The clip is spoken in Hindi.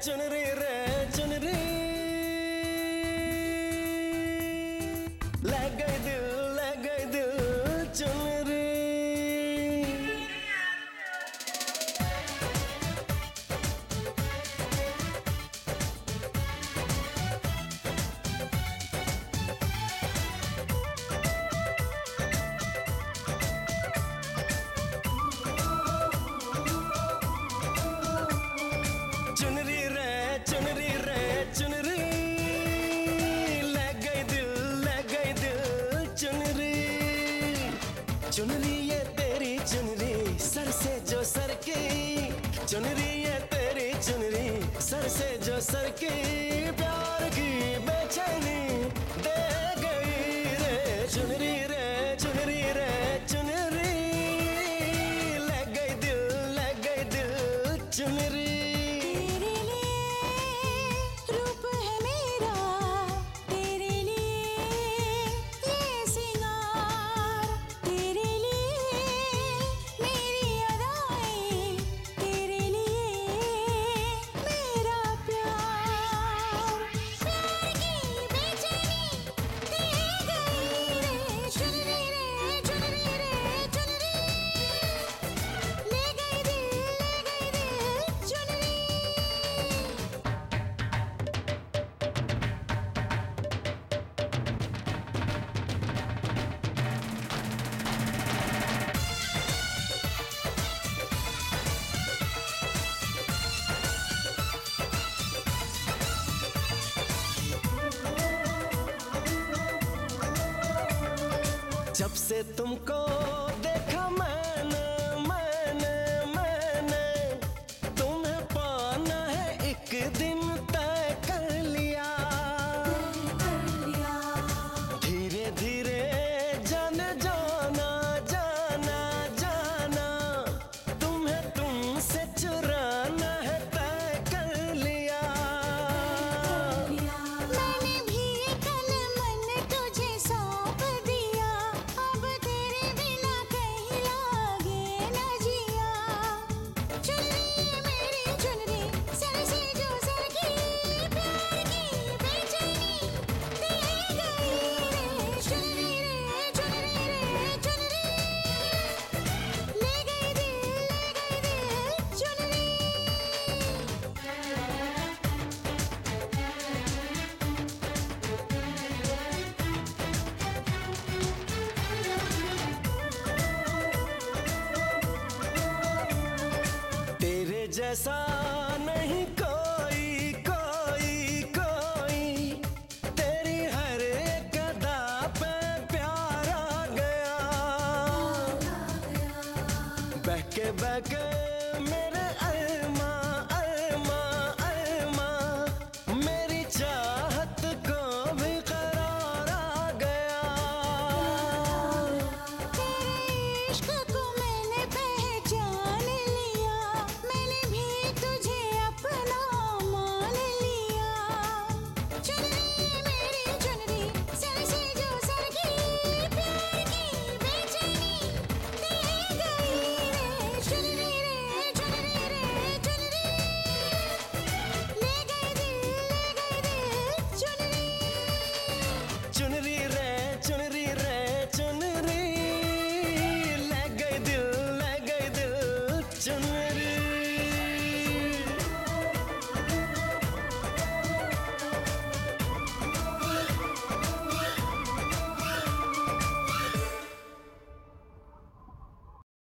generation. चुनरी ये तेरी चुनरी, सर से जो सर की। चुनरी ये तेरी चुनरी, सर से जो सर की। प्यार की बेचैनी दे गई रे। चुनरी रे चुनरी रे चुनरी ले गई दिल, ले गई दिल चुनरी जब से तुमको देखा मैंने जैसा नहीं कोई कोई कोई। तेरी हर एक अदा पे प्यार गया। बहके बहके मेरे